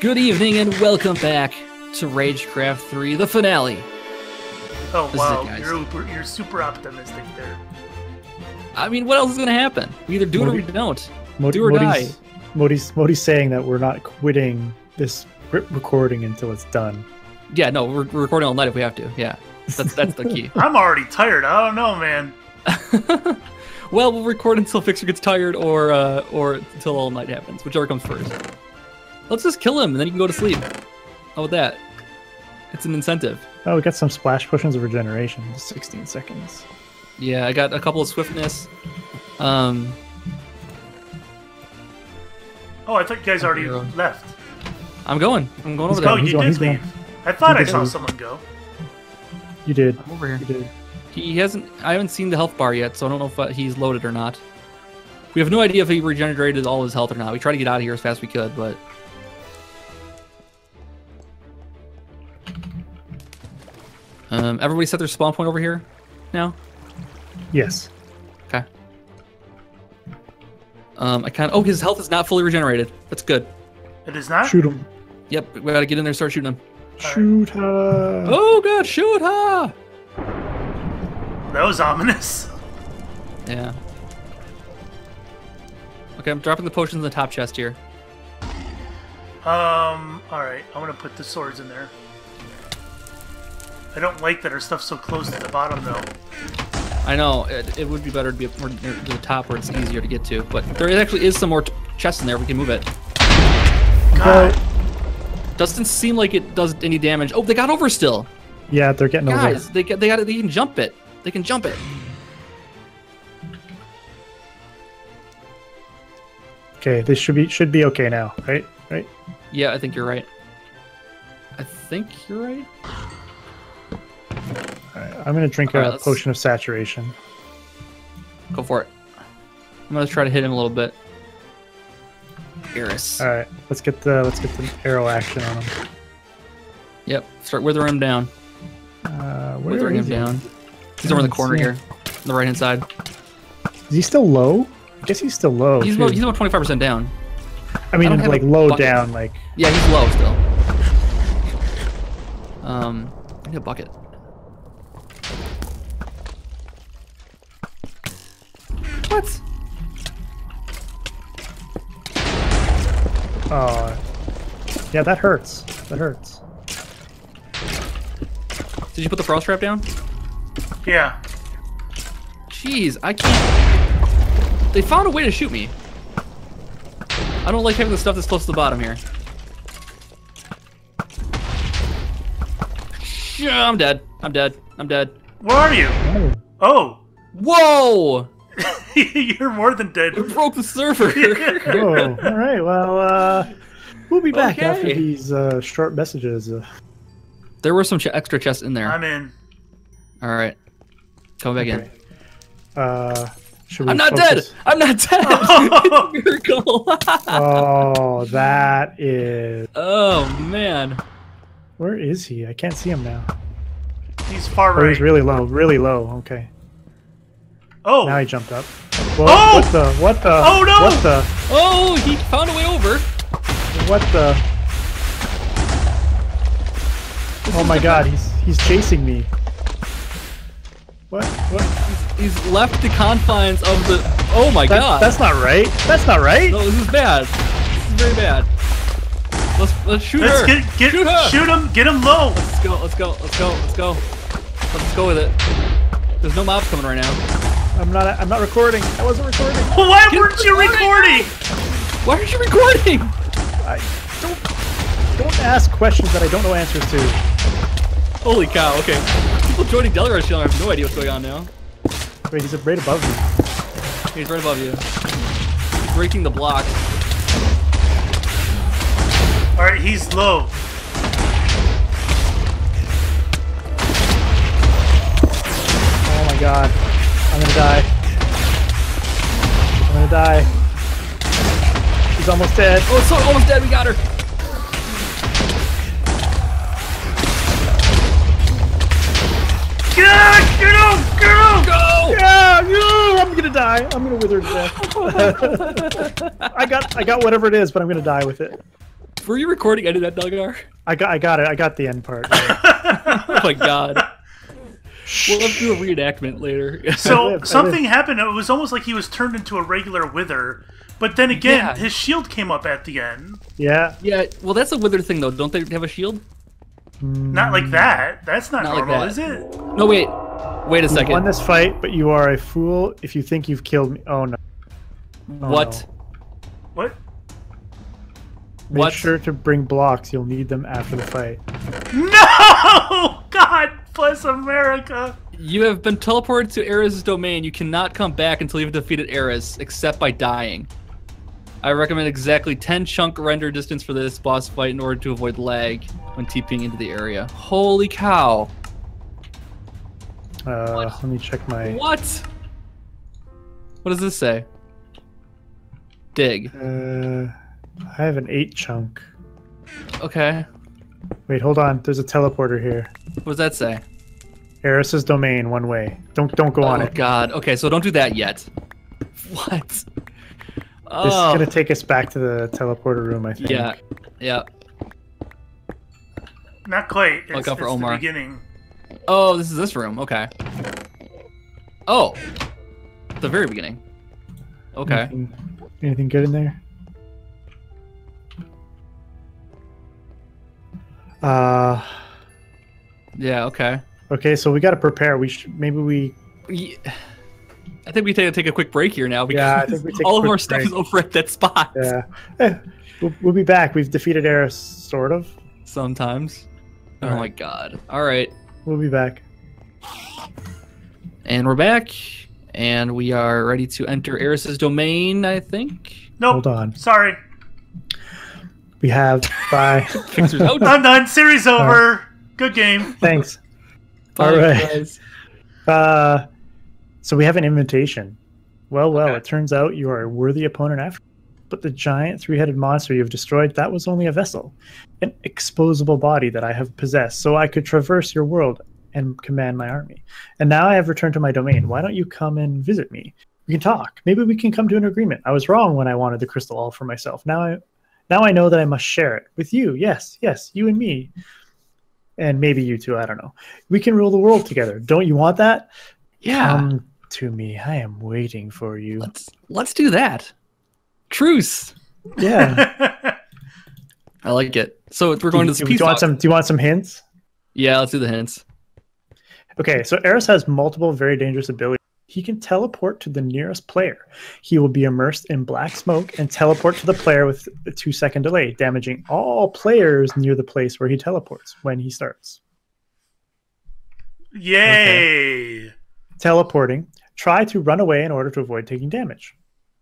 Good evening and welcome back to Ragecraft 3, the finale. Oh This wow, it, you're super, you're super optimistic there. I mean, what else is going to happen? We either do it or we don't. Modi, Do or Modi's, Modi's, Modi's saying that we're not quitting this recording until it's done. Yeah, no, we're, we're recording all night if we have to. Yeah, that's that's the key. I'm already tired. I don't know, man. well, we'll record until Fixxxer gets tired or uh, or until all night happens, whichever comes first. Let's just kill him and then you can go to sleep. How about that? It's an incentive. Oh, we got some splash potions of regeneration. 16 seconds. Yeah, I got a couple of swiftness. Um, Oh, I thought you guys already Yeah. left. I'm going. I'm going He's over Oh, there. He's you going, did he's going. leave. I thought He I saw leave. someone go. You did. I'm over here. You did. He hasn't. I haven't seen the health bar yet, so I don't know if uh, he's loaded or not. We have no idea if he regenerated all his health or not. We tried to get out of here as fast as we could, but um, everybody set their spawn point over here now. Yes. Okay. Um, I kind of. Oh, his health is not fully regenerated. That's good. It is not. Shoot him. Yep, we gotta get in there and start shooting him. Shoot her. Oh god, shoot her! That was ominous. Yeah. Okay, I'm dropping the potions in the top chest here. Um. All right, I'm gonna put the swords in there. I don't like that our stuff's so close to the bottom, though. I know it, it would be better to be up more near to the top where it's easier to get to, but there actually is some more t- chests in there. We can move it. God, Doesn't seem like it does any damage. Oh, they got over still, Yeah, they're getting over. guys. They get they got it. They can jump it. They can jump it. Okay, this should be should be okay now, right? Right. Yeah, I think you're right. I think you're right. All right. I'm gonna drink All right, a let's- potion of saturation. Go for it. I'm gonna try to hit him a little bit. Eris. All right. Let's get the let's get the arrow action on him. Yep. Start withering him down. Uh, Withering him he? down. He's over in the corner here, on the right hand side. Is he still low? I guess he's still low. He's about, he's about 25% down. I mean, I like low bucket. down, like Yeah, he's low still. Um, I need a bucket. Yeah, that hurts. That hurts. Did you put the frost trap down? yeah. Jeez, I can't. They found a way to shoot me. I don't like having the stuff that's close to the bottom here. Yeah, I'm dead. I'm dead. I'm dead. Where are you? Oh, Oh, Whoa! you're more than dead. We broke the server. oh, all right. Well, uh, we'll be back after these uh, short messages. Uh, there were some ch- extra chests in there. I'm in. All right, come back okay. Uh, we in. I'm not focus- dead. I'm not dead. it's miracle. Oh, that is. oh man. Where is he? I can't see him now. He's far Oh, right. he's really low. Really low. Okay. oh, Now he jumped up. Whoa, Oh! What the? What the? Oh, no! What the? Oh, he found a way over. What the? Oh my God! He's he's chasing me. What? What? He's left the confines of the. Oh my That, god. That's not right. That's not right. No, this is bad. This is very bad. Let's let's shoot let's her. get get shoot her. shoot him. Get him low. Let's go. Let's go. Let's go. Let's go. Let's go with it. There's no mobs coming right now. I'm not. I'm not recording. I wasn't recording. Why Get weren't you recording. recording? Why aren't you recording? I don't. Don't ask questions that I don't know answers to. Holy cow. Okay. People joining Delgar's channel have no idea what's going on now. Wait, he's right above me. He's right above you. He's breaking the block. All right, he's low. Oh my God! I'm gonna die. I'm gonna die. He's almost dead. Oh, it's so almost dead. We got her. Get, get him! Get him! Go! Yeah, no, I'm gonna die. I'm gonna wither to death. I got, I got whatever it is, but I'm gonna die with it. Were you recording any of that, Delgar? I got I got it. I got the end part. yeah. Oh my god. We'll have to do a reenactment later. So live, something happened. It was almost like he was turned into a regular wither. But then again, Yeah. his shield came up at the end. yeah. yeah, well, that's a wither thing, though. Don't they have a shield? Not like hmm. that. That's not, Not like normal, that. is it? No, wait. Wait a You won this fight, but you are a fool if you think you've killed me. Oh no. Oh, What? What? Make What? sure to bring blocks. You'll need them after the fight. No! God bless America. You have been teleported to Eris' domain. You cannot come back until you've defeated Eris, except by dying. I recommend exactly 10 chunk render distance for this boss fight in order to avoid lag when TPing into the area. Holy cow. Uh, let me check my. What? What does this say? Dig. Uh, I have an eight chunk. Okay. Wait, hold on. There's a teleporter here. What does that say? Eris's domain, one way. Don't don't go on oh, it. oh god. Okay, so don't do that yet. What? This Oh. is gonna oh. take us back to the teleporter room, I think. Yeah. Yeah. Not quite. It's, Look out for it's Omar. the beginning. Oh, this is this room. Okay. Oh. The very beginning. Okay. Anything, anything good in there? Uh, Yeah, okay. okay. So we got to prepare. We should maybe we. Ye- I think we take, take a quick break here now because Yeah, I think we take all of quick our stuff break. is over at that spot. Yeah. Eh, we'll, we'll be back. We've defeated Eris, sort of. Sometimes. Oh Alright. my god. All right. We'll be back. And we're back. And we are ready to enter Eris's domain, I think. Nope. Hold on. Sorry. We have bye. Fixxxer's out. I'm done. Series over. Good game. Thanks. Bye, All right. guys. Uh, so we have an invitation. Well, well, Okay. it turns out you are a worthy opponent after. But the giant three-headed monster you have destroyed, that was only a vessel, an exposable body that I have possessed, so I could traverse your world and command my army. And now I have returned to my domain. Why don't you come and visit me? We can talk. Maybe we can come to an agreement. I was wrong when I wanted the crystal all for myself. Now I, now I know that I must share it with you. Yes, yes, you and me, and maybe you too. I don't know. We can rule the world together. Don't you want that? Yeah. Come to me. I am waiting for you. let's let's do that. Truce. Yeah. I like it. So we're going you- to this do, peace you want talk- some? Do you want some hints? Yeah, let's do the hints. Okay, so Eris has multiple very dangerous abilities. He can teleport to the nearest player. He will be immersed in black smoke and teleport to the player with a two second delay, damaging all players near the place where he teleports when he starts. Yay. Teleporting, try to run away in order to avoid taking damage.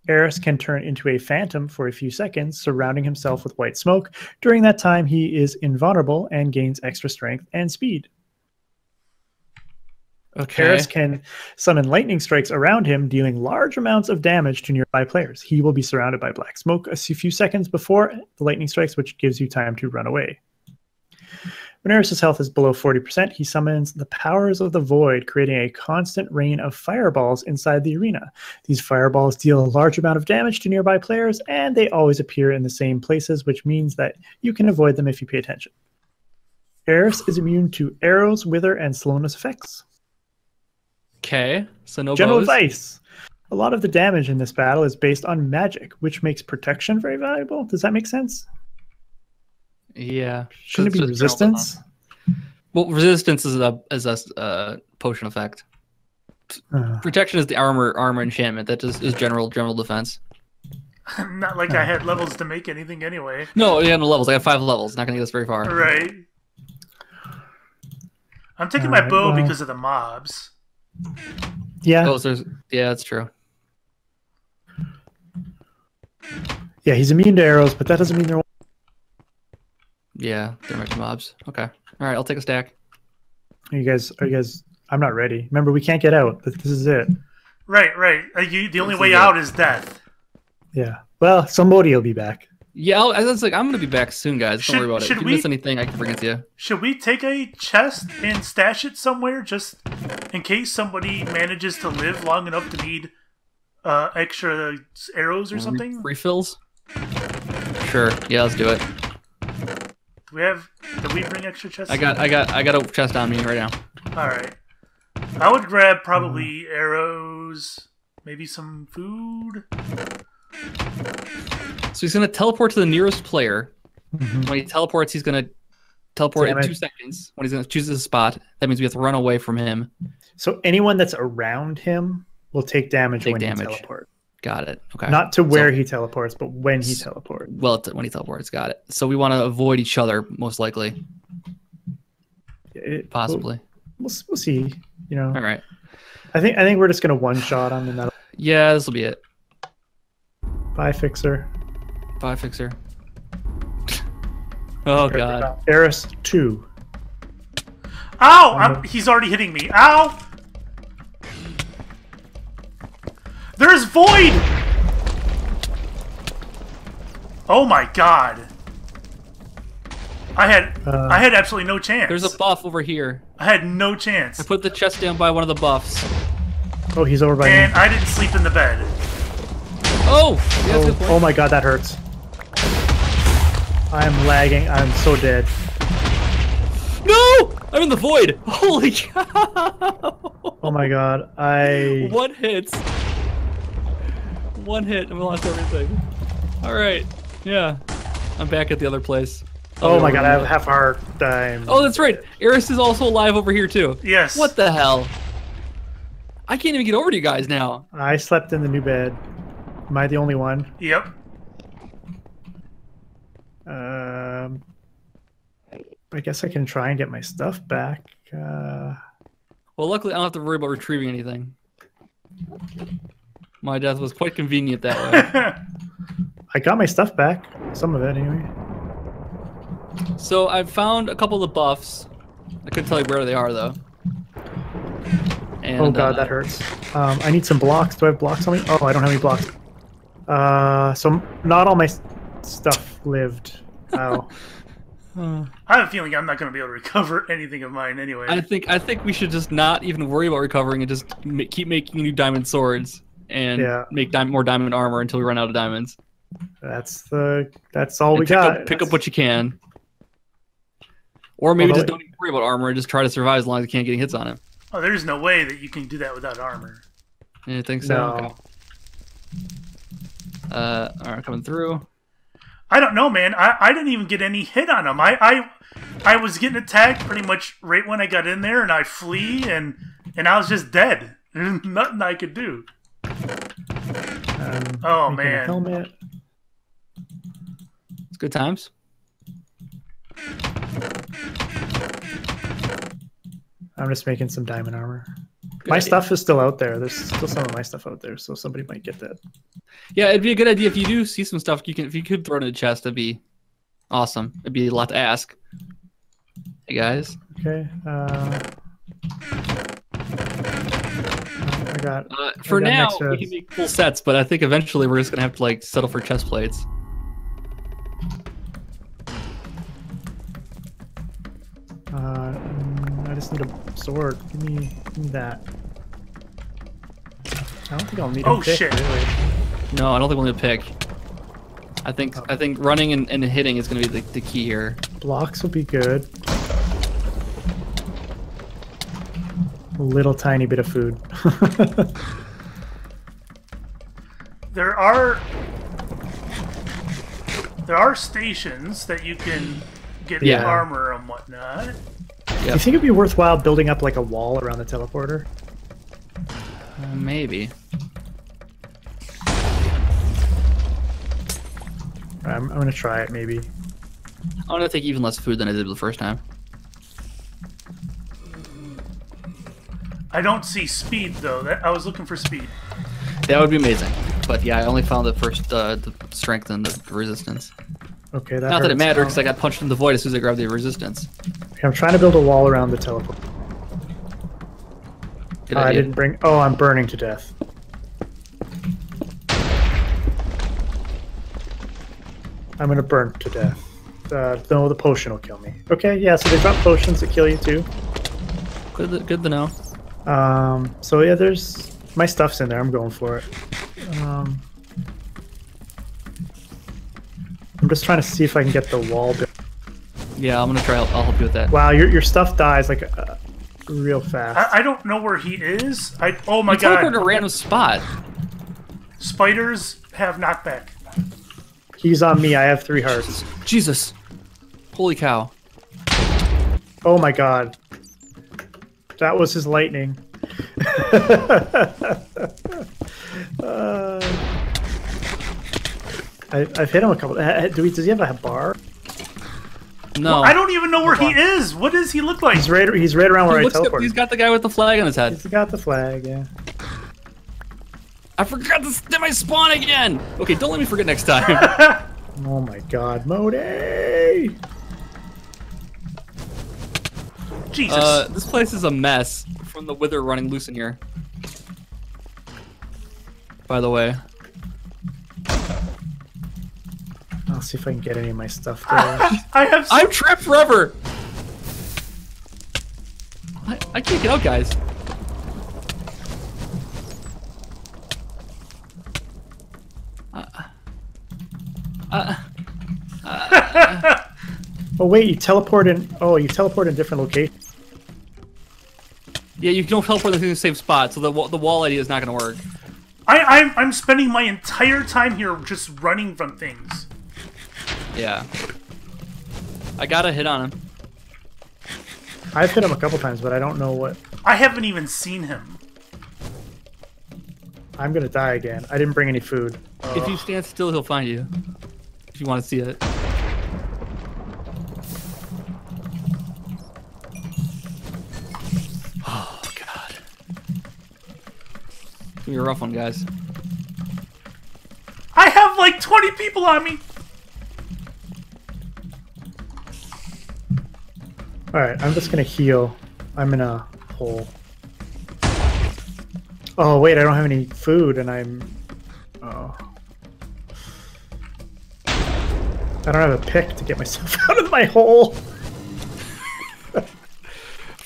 Eris can turn into a phantom for a few seconds, surrounding himself with white smoke. During that time, he is invulnerable and gains extra strength and speed. Okay. Eris can summon lightning strikes around him, dealing large amounts of damage to nearby players. He will be surrounded by black smoke a few seconds before the lightning strikes, which gives you time to run away. When health is below 40%, he summons the powers of the void, creating a constant rain of fireballs inside the arena. These fireballs deal a large amount of damage to nearby players, and they always appear in the same places, which means that you can avoid them if you pay attention. Eris is immune to arrows, wither, and slowness effects. Okay. So no General bows. advice. A lot of the damage in this battle is based on magic, which makes protection very valuable. Does that make sense? Yeah. Shouldn't it be it's just general resistance? Well, resistance is a is a uh, potion effect. Uh, Protection is the armor armor enchantment. That just is general general defense. Not like I had levels to make anything anyway. No, you have no levels. I have five levels. Not gonna get us very far. Right. I'm taking my Alright, bow well- because of the mobs. Yeah, Oh, so yeah, that's true. yeah, he's immune to arrows, but that doesn't mean they're. Yeah, they're be mobs. Okay. All right, I'll take a stack. Are you guys? Are you guys? I'm not ready. Remember, we can't get out. This this is it. Right, right. Uh, you, the only This way is it. out is death. Yeah. Well, somebody will be back. Yeah, I'll, I was like, I'm gonna be back soon, guys. Don't Should- worry about it. If you we- miss anything, I can bring it to you. Should we take a chest and stash it somewhere just in case somebody manages to live long enough to need uh, extra arrows or something? Refills. Sure. Yeah, let's do it. Do we have? Did we bring extra chests? I got I got I got a chest on me right now. All right. I would grab probably arrows, maybe some food. So he's gonna teleport to the nearest player. Mhm. When he teleports, he's gonna teleport Damn in it. two seconds. When he's gonna choose a spot, that means we have to run away from him. So anyone that's around him will take damage Take when damage. he teleports. Got it. Okay. Not to where So- he teleports, but when he teleports. well when he teleports. Got it. So we want to avoid each other most likely, It- possibly. We'll, we'll, we'll see. You know, All right. I think I think we're just gonna one shot on the metal. Yeah, this will be it. Bye, fixxxer. Bye, fixxxer. oh god. Eris two. Ow! I'm I'm, he's already hitting me. Ow! There's void. Oh my god! I had Uh, I had absolutely no chance. There's a buff over here. I had no chance, I put the chest down by one of the buffs. Oh, he's over by and me. I didn't sleep in the bed. Oh, oh, yeah, that's a good Oh, oh my god, that hurts. I'm lagging. I'm so dead. No! I'm in the void. Holy cow! Oh my god, I. One hit. One hit and we lost everything. All right. Yeah. I'm back at the other place. Oh my god, I have half heart. I'm. Oh, that's right. Eris is also alive over here too. Yes. What the hell? I can't even get over to you guys now. I slept in the new bed. Am I the only one? Yep. Um, I guess I can try and get my stuff back. Uh, Well, luckily I don't have to worry about retrieving anything. My death was quite convenient that way. I got my stuff back. Some of it, anyway. so I found a couple of the buffs. I couldn't tell you where they are though. And, oh god, uh, that hurts. Um, I need some blocks. Do I have blocks on me? Oh, I don't have any blocks. Uh, so not all my stuff lived. Ow. uh, I have a feeling I'm not going to be able to recover anything of mine anyway. I think I think we should just not even worry about recovering and just ma- keep making new diamond swords and Yeah. make di- more diamond armor until we run out of diamonds. That's the. That's all And we pick got. Up, pick up what you can. Or maybe Although just don't even worry about armor and just try to survive as long as you can't get any hits on it. oh, there's no way that you can do that without armor. You think so? No. Okay. Uh, all right, coming through. I don't know, man. I, I didn't even get any hit on him. I, I I was getting attacked pretty much right when I got in there, and I flee, and and I was just dead. There's nothing I could do. Um, Oh, man. Helmet. It's good times. I'm just making some diamond armor. My idea. stuff is still out there. There's still some of my stuff out there, so somebody might get that. Yeah, it'd be a good idea if you do see some stuff. You can if you could throw it in a chest. That'd be awesome. It'd be a lot to ask. Hey guys, Okay. Uh, I got. uh, for got now we can make full sets, but I think eventually we're just gonna have to like settle for chest plates. Uh, mm, I just need a sword. Give me, give me that. I don't think I'll need a Oh, shit. really. No, I don't think we'll need a pick. I think oh. I think running and, and hitting is gonna be the, the key here. Blocks will be good. A little tiny bit of food. There are there are stations that you can get Yeah. armor and whatnot. Do you think it'd be worthwhile building up like a wall around the teleporter? Uh, maybe. I'm, I'm gonna try it maybe. I'm gonna take even less food than I did the first time. I don't see speed though. That I was looking for speed. That would be amazing. But yeah, I only found the first uh, the strength and the resistance. Okay, that Not that it hurts. mattered Um, because I got punched in the void as soon as I grabbed the resistance. okay, I'm trying to build a wall around the teleport. Good I idea. didn't bring. Oh, I'm burning to death. I'm gonna burn to death. Uh, no, the potion will kill me. Okay, yeah. So they drop potions that kill you too. Good, to- good to know. Um, so yeah, there's my stuff's in there. I'm going for it. Um, I'm just trying to see if I can get the wall built. Yeah, I'm gonna try. I'll, I'll help you with that. Wow, your your stuff dies like uh, real fast. I, I don't know where he is. I oh my You teleported god. a random spot. Spiders have knockback. He's on me. I have three hearts. Jesus. Holy cow. Oh my god. That was his lightning. uh, I, I've hit him a couple. uh, Do we? Does he have a bar? No. I don't even know where he is. What does he look like? He's right. He's right around where He I looks good- teleported. he's got the guy with the flag on his head. He's got the flag. Yeah. I forgot to did my spawn again. Okay, don't let me forget next time. Oh my god, Modi! Jesus. Uh, this place is a mess from the wither running loose in here. By the way, I'll see if I can get any of my stuff there. I have. I'm trapped forever. I, I can't get out, guys. Uh, uh, uh, oh wait, you teleport in. Oh, you teleport in different locations. Yeah, you don't teleport in the same spot, so the the wall idea is not going to work. I, I'm I'm spending my entire time here just running from things. Yeah. I got a hit on him. I've hit him a couple times, but I don't know what. I haven't even seen him. I'm gonna die again. I didn't bring any food. If you stand still, he'll find you. If you want to see it. Oh god. It's gonna be a rough one, guys. I have like 20 people on me. All right, I'm just gonna heal. I'm in a hole. Oh wait, I don't have any food, and I'm. Oh. I don't have a pick to get myself out of my hole.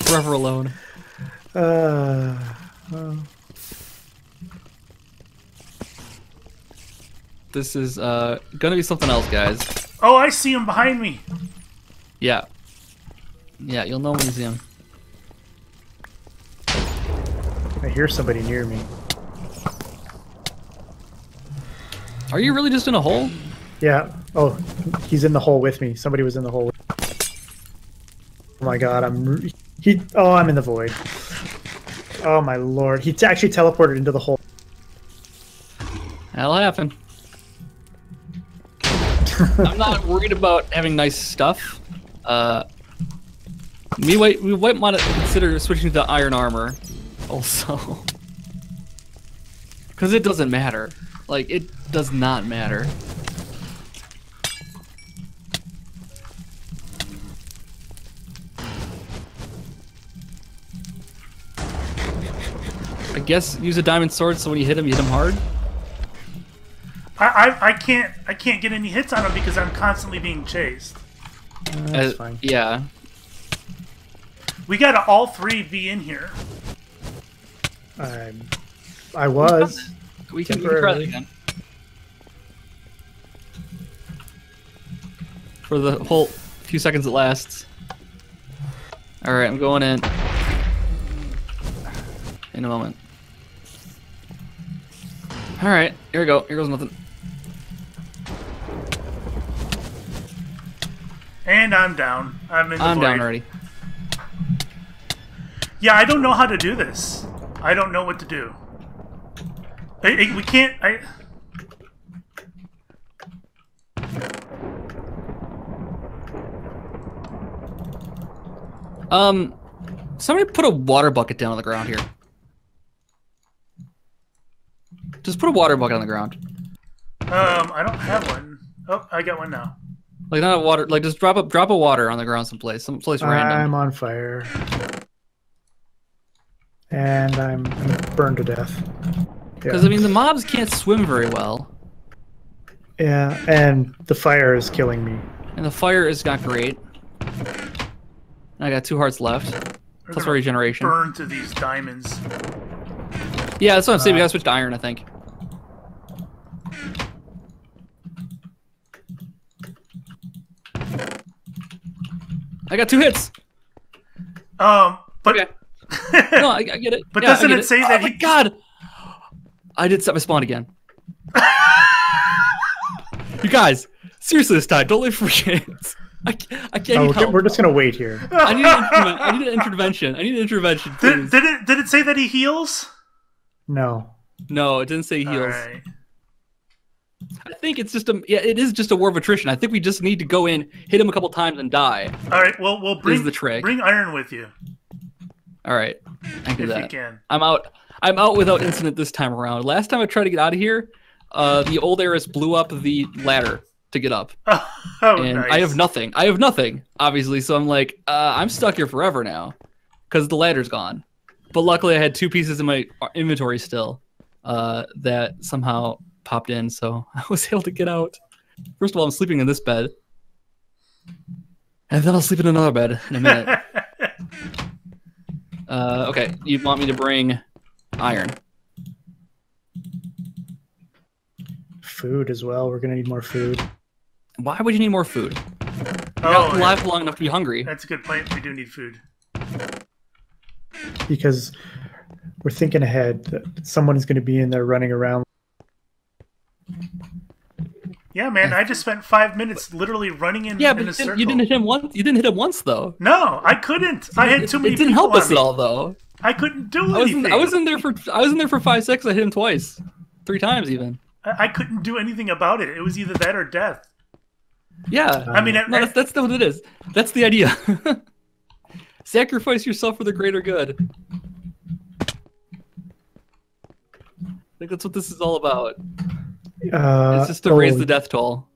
Forever alone. Uh, uh, This is uh gonna be something else, guys. Oh, I see him behind me. Yeah. Yeah, you'll know when see him. I hear somebody near me. Are you really just in a hole? Yeah. Oh, he's in the hole with me. Somebody was in the hole. Oh my god, I'm. He. Oh, I'm in the void. Oh my lord, he actually teleported into the hole. That'll happen. I'm not worried about having nice stuff. Uh, we might we might want to consider switching to iron armor, also, because it doesn't matter. Like it does not matter. I guess use a diamond sword so when you hit him, you hit him hard. I, I I can't I can't get any hits on him because I'm constantly being chased. Uh, That's Uh, fine. Yeah. We gotta all three be in here. I'm. I was. We can, we can try again. For the whole few seconds it lasts. Alright, I'm going in. In a moment. Alright, here we go. Here goes nothing. And I'm down. I'm in the I'm void. down already. Yeah, I don't know how to do this. I don't know what to do. I, I- we can't. I. Um, somebody put a water bucket down on the ground here. Just put a water bucket on the ground. Um, I don't have one. Oh, I got one now. Like not a water, like just drop a drop a water on the ground someplace, someplace random. I'm on fire. And I'm, I'm burned to death. Because I mean, the mobs can't swim very well, Yeah, and the fire is killing me. and the fire is not great. And I got two hearts left, We're plus gonna regeneration. Burn to these diamonds. Yeah, that's what I'm saying. we Uh, gotta switch to iron, I think. I got two hits. Um, but Okay. No, I, I get it. But Yeah, doesn't get it say oh that my he- God! I did set my spawn again. you guys, seriously, this time, don't leave for kids. I, can't- I can't Oh, we're, help. we're just gonna wait here. I need, an I need an intervention. I need an intervention, did, did it did it say that he heals? No. No, it didn't say heals. All right. I think it's just a yeah, it is just a war of attrition. I think we just need to go in, hit him a couple times, and die. All right. Well, we'll bring the trick. Bring iron with you All right, I do if you that. can. I'm out. I'm out without incident this time around. Last time I tried to get out of here, uh, the old Eris blew up the ladder to get up, Oh, and nice. I have nothing. I have nothing, obviously. So I'm like, uh, I'm stuck here forever now, because the ladder's gone. But luckily, I had two pieces in my inventory still, uh, that somehow popped in, so I was able to get out. First of all, I'm sleeping in this bed, and then I'll sleep in another bed in a minute. uh, okay, you want me to bring iron? Food as well. We're gonna need more food. Why would you need more food? You're not oh, alive long enough to be hungry. that's a good point. We do need food. because we're thinking ahead that someone is going to be in there running around. Yeah, man. I just spent five minutes literally running in, Yeah, in but a you didn't, you didn't hit him once. You didn't hit him once though. No, I couldn't. I had too many. it didn't help us at all though. I couldn't do I anything. in, I was in there for I was in there for five seconds. I hit him twice, three times even. I I couldn't do anything about it. It was either that or death. Yeah, I mean, no, that's that's what it is. That's the idea. Sacrifice yourself for the greater good. I think that's what this is all about. Uh, It's just to oh, raise the death toll.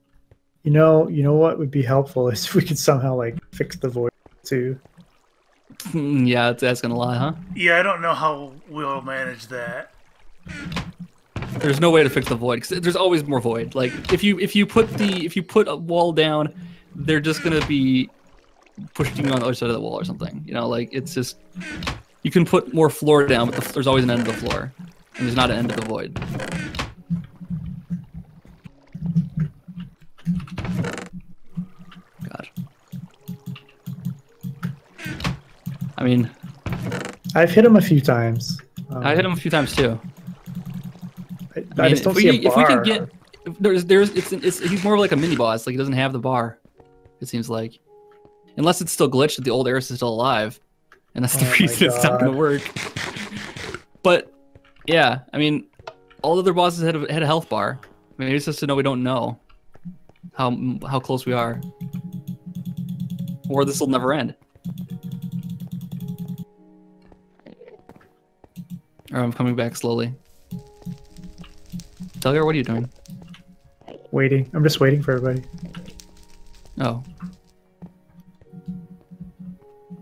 You know, you know what would be helpful is if we could somehow like fix the void too. Hmm, yeah, it's asking a lot, huh? yeah, I don't know how we'll manage that. There's no way to fix the void because there's always more void. Like if you if you put the if you put a wall down, they're just gonna be pushing you on the other side of the wall or something. You know, like it's just you can put more floor down, but the, there's always an end of the floor, and there's not an end of the void. God. I mean, I've hit him a few times. Um, I hit him a few times too. I, I I mean, just don't if we, see a can- if we can get there's there's it's, it's he's more of like a mini boss like he doesn't have the bar it seems like. Unless it's still glitched that the old Eris is still alive and that's the Oh reason it's not gonna work. But yeah I mean all other bosses had a, had a health bar. Maybe it's just to know we don't know how how close we are. Or this will never end or I'm coming back slowly Delgar, what are you doing? waiting. I'm just waiting for everybody. Oh.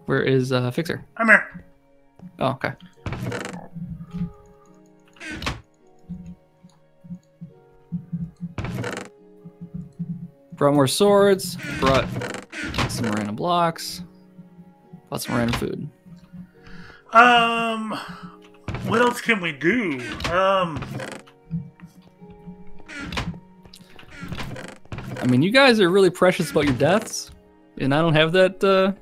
Where is uh, Fixxxer? I'm here. Oh, okay. Brought more swords. Brought some random blocks. Bought some random food. Um, what else can we do? Um, I mean, you guys are really precious about your deaths, and I don't have that uh,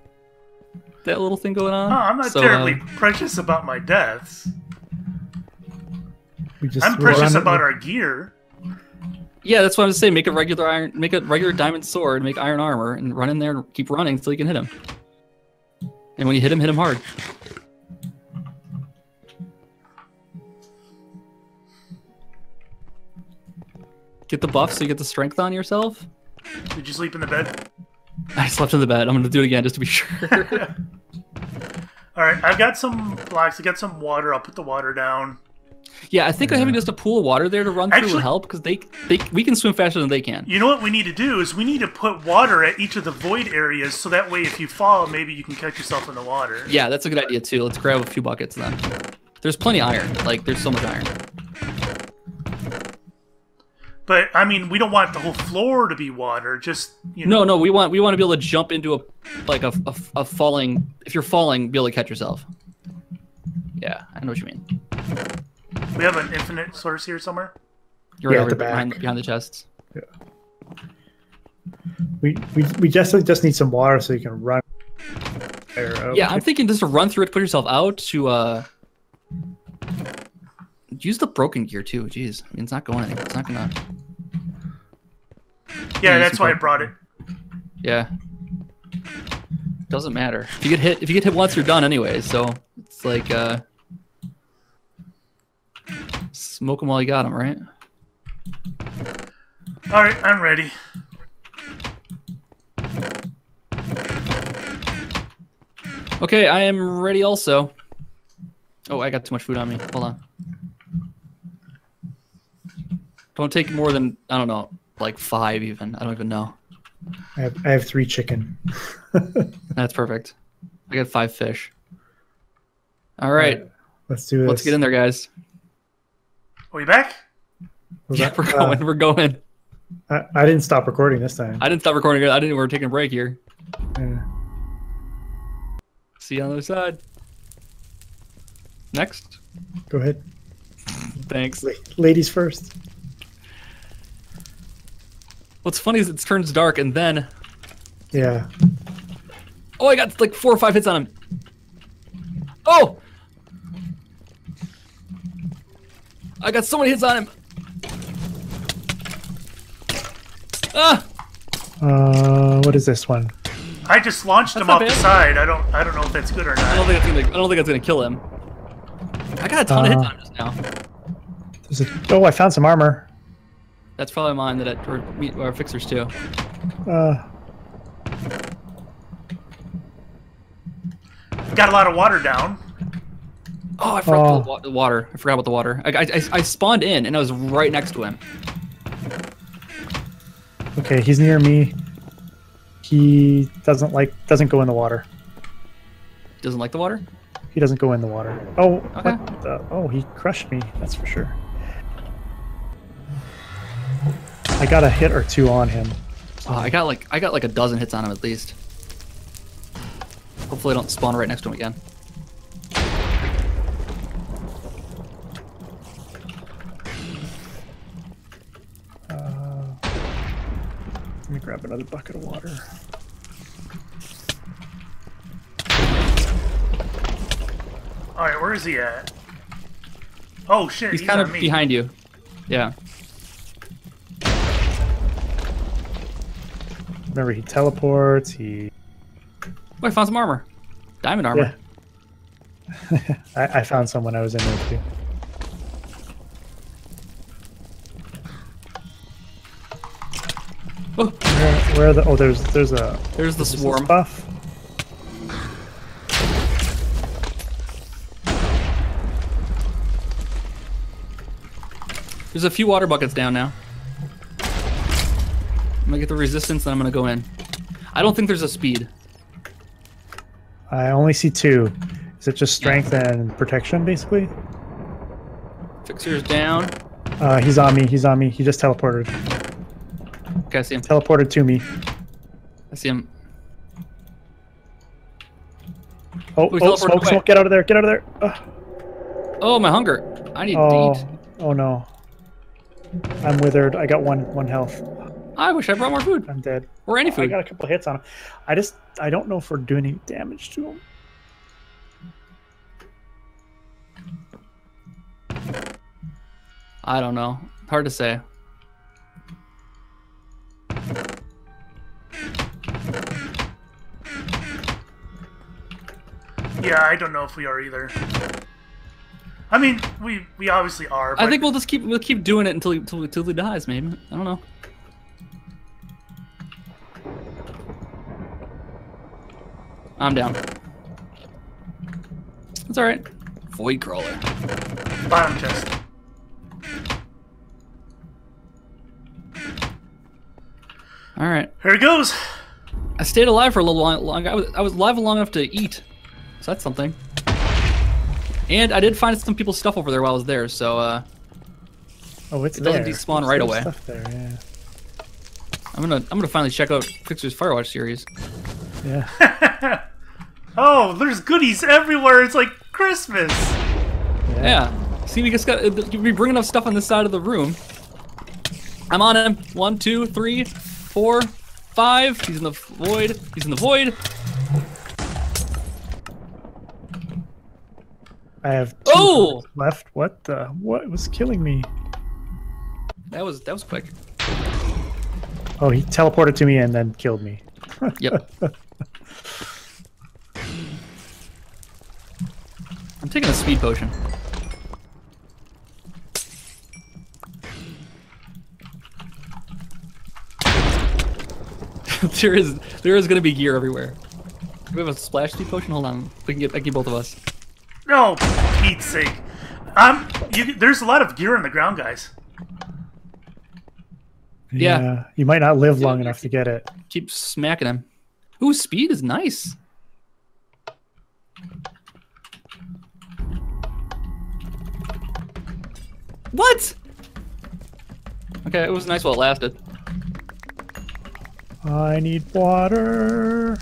that little thing going on. oh, I'm not So, uh, terribly precious about my deaths. We just I'm precious running- about our gear. Yeah, that's what I was saying. Make a regular iron, make a regular diamond sword, make iron armor, and run in there and keep running until you can hit him. And when you hit him, hit him hard. Get the buff so you get the strength on yourself. Did you sleep in the bed? I slept in the bed. I'm gonna do it again just to be sure. All right, I've got some blocks. I got some water. I'll put the water down. yeah, I think having uh, just a pool of water there to run through Actually- would help because they, they we can swim faster than they can. You know what we need to do is we need to put water at each of the void areas, so that way if you fall, maybe you can catch yourself in the water. Yeah, that's a good idea too. Let's grab a few buckets then. There's plenty of iron. Like there's so much iron. But I mean, we don't want the whole floor to be water. Just you know. No, no, we want we want to be able to jump into a like a, a, a falling. If you're falling, be able to catch yourself. Yeah, I know what you mean. We have an infinite source here somewhere. You're Yeah, right at the behind back. behind the chests. Yeah. We we we just just need some water so you can run. Arrow. Yeah, I'm thinking just to run through it, put yourself out to uh use the broken gear too. Jeez, I mean, it's not going anywhere. It's not gonna. Yeah, that's why I brought it. Yeah. Doesn't matter. If you get hit, if you get hit once, you're done anyway. So it's like uh, smoke them while you got them, right? All right, I'm ready. Okay, I am ready also. Oh, I got too much food on me. Hold on. Don't take more than I don't know, like five even. I don't even know. I have, I have three chicken. That's perfect. I got five fish. All right, Let's do this. let's get in there, guys. Are we back? Was Yeah, that- we're uh, going. We're going. I, I didn't stop recording this time. I didn't stop recording. I didn't. We're taking a break here. Yeah. See you on the other side. Next. Go ahead. Thanks. La- Ladies first. What's funny is it turns dark and then Yeah. oh, I got like four or five hits on him. Oh, I got so many hits on him. Ah, Uh, what is this one? I just launched That's him not off the side. I don't. I don't know if that's good or not. I don't think that's gonna. I don't think that's gonna kill him. I got a ton of hits Uh. on him just now. A, oh, I found some armor. That's probably mine. That it, or, me- or fixxxers too. Uh, Got a lot of water down. Oh, I forgot Oh. the wa- the water. I forgot about the water. I, I, I, I spawned in and I was right next to him. okay, he's near me. He doesn't like doesn't go in the water. Doesn't like the water. He doesn't go in the water. Oh, Okay. what the- oh, he crushed me. That's for sure. I got a hit or two on him. Oh, I got like I got like a dozen hits on him at least. Hopefully, I don't spawn right next to him again. Uh, let me grab another bucket of water. All right, where is he at? Oh shit, He's he's, kind on of me. behind you. Yeah. Remember, he teleports. He. Oh, I found some armor. Diamond armor. Yeah. I, I found some when I was in there too. Oh, Where, where are the? Oh, there's there's a there's the swarm. buff. There's a few water buckets down now. I'm gonna get the resistance, then I'm gonna go in. I don't think there's a speed. I only see two. Is it just strength and protection, basically? Fixxxer's down. Uh, he's on me. He's on me. He just teleported. Okay, I see him. Teleported to me. I see him. Oh, oh teleported smoke, away. smoke! Get out of there! Get out of there! Ugh. Oh, my hunger. I need to Oh, eat. oh no! I'm withered. I got one one health. I wish I brought more food I'm dead. or any I food. got a couple hits on him. I just I don't know if we're doing any damage to him. I don't know. Hard to say. Yeah, I don't know if we are either. I mean, we we obviously are. But I think we'll just keep we'll keep doing it until he, until, until he dies. Maybe I don't know. I'm down. That's all right. Void crawler. bottom chest. All right. Here it goes. I stayed alive for a little long. long I was I was alive long enough to eat, so that's something. And I did find some people's stuff over there while I was there, so uh, Oh, it's It doesn't there. despawn There's- right away. Stuff there, yeah. I'm gonna I'm gonna finally check out Fixxxer's Firewatch series. Yeah. Oh, there's goodies everywhere. It's like Christmas. Yeah. yeah. See, we just got uh, we bringing up stuff on this side of the room. I'm on him. One, two, three, four, five. He's in the void. He's in the void. I have two oh! left. What the? What was killing me? That was that was quick. Oh, he teleported to me and then killed me. yep. I'm taking a speed potion. there is there is gonna be gear everywhere. Do we have a splash speed potion? Hold on. We can get I can get both of us. No, Pete's sake. Um, you, there's a lot of gear on the ground, guys. Yeah. You might not live long Yeah. enough to get it. Keep smacking him. Ooh, speed is nice. What? Okay, it was nice while it lasted. I need water.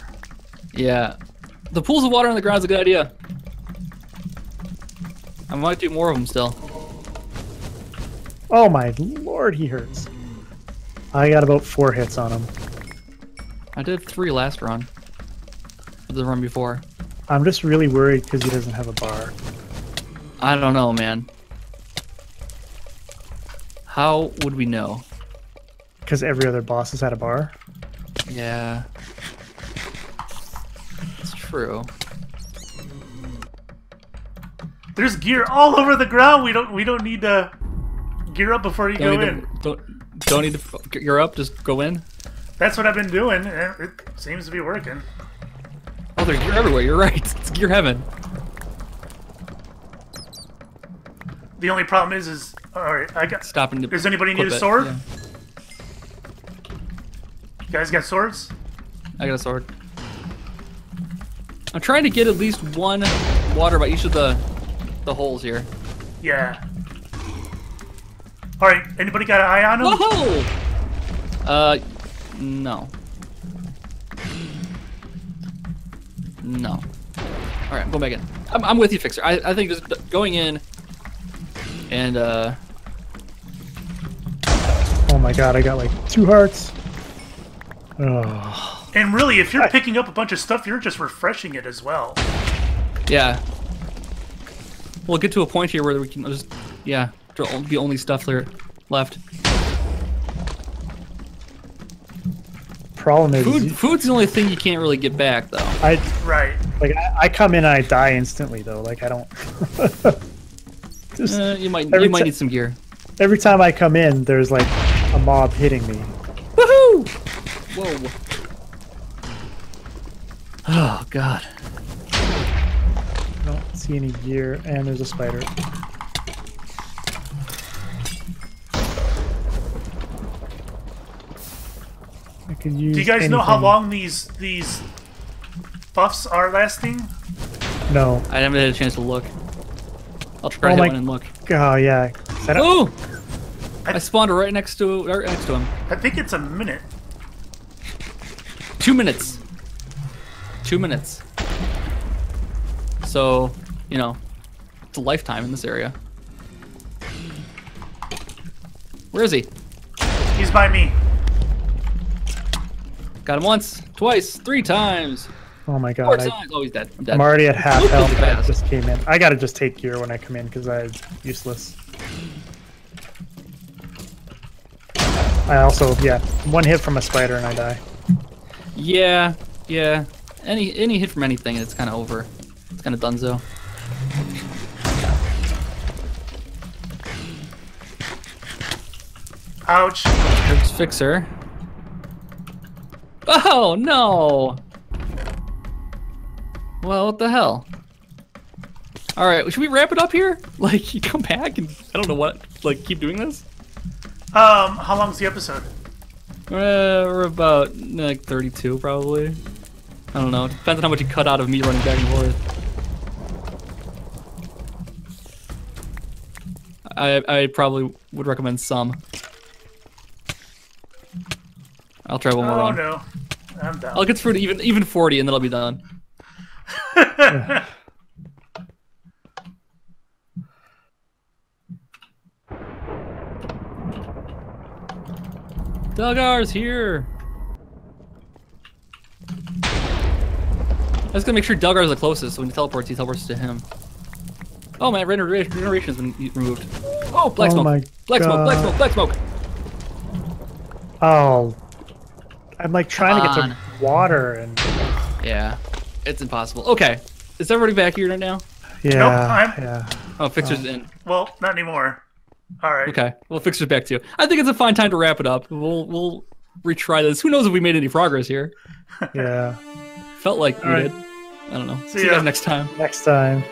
Yeah. The pools of water on the ground is a good idea. I might do more of them still. Oh my lord, he hurts. I got about four hits on him. I did three last run. The run before. I'm just really worried because he doesn't have a bar. I don't know, man. How would we know? Because every other boss has had a bar. Yeah. It's true. There's gear all over the ground. We don't we don't need to gear up before you Don't go in. to, don't, don't need to gear up, just go in. That's what I've been doing. It seems to be working. Oh, there's gear everywhere, you're right. It's gear heaven. The only problem is, is all right. I got. Stopping to Does anybody need a it, sword? yeah. You guys got swords? I got a sword. I'm trying to get at least one water by each of the the holes here. Yeah. All right. Anybody got an eye on him? Whoa! Uh, no. No. All right, I'm going back in. I'm, I'm with you, Fixxxer. I, I think just going in and uh, Oh my god, I got like two hearts. Oh, And really, if you're picking up a bunch of stuff, you're just refreshing it as well. yeah. We'll get to a point here where we can just, yeah, there'll be only stuff there left. problem is, Food, food's the only thing you can't really get back, though. I Right. like I, I come in and I die instantly though. Like I don't. Just Uh, you might, Every you might need some gear. every time I come in, there's like a mob hitting me. Woohoo! Whoa. Oh God. I don't see any gear, and there's a spider. I could use. Do you guys know how long these these buffs are lasting? No. I haven't had a chance to look. I'll oh try Oh to my- one and look. Oh yeah. Is that a- Oh! I spawned right next to right next to him. I think it's a minute. Two minutes. Two minutes. So, you know, it's a lifetime in this area. Where is he? He's by me. Got him once, twice, three times, oh my god. I, times. He's dead. I'm dead. I'm already at half Look health. I just came in. I gotta just take gear when I come in because I'm useless. I also, yeah, one hit from a spider and I die. Yeah, yeah. Any any hit from anything, it's kind of over. It's kind of donezo. Ouch. There's Fixxxer. Oh no! Well, what the hell? All right, should we wrap it up here? Like, you come back and I don't know what. Like, keep doing this? Um, how long's the episode? Uh, we're about like 32 probably. I don't know. Depends on how much you cut out of me running back and forth. I I probably would recommend some. I'll try one more Oh run. no, I'm down. I'll get through to even even 40 and then I'll be done. Delgar's here. I was gonna make sure Delgar's the closest, so when he teleports, he teleports to him. Oh man, regeneration regeneration's been removed. Oh, black Oh smoke. my Black smoke, black God. smoke, black smoke. Oh, I'm like trying to get Come to water and Yeah, it's impossible. Okay, is everybody back here right now? yeah, I'm- yeah. Oh, Fixxxer's oh. in. Well, not anymore. All right. Okay, well, Fixxxer's back too. I think it's a fine time to wrap it up. We'll we'll retry this. Who knows if we made any progress here? Yeah. Felt like we All right. did. I don't know. See See you guys next time. Next time.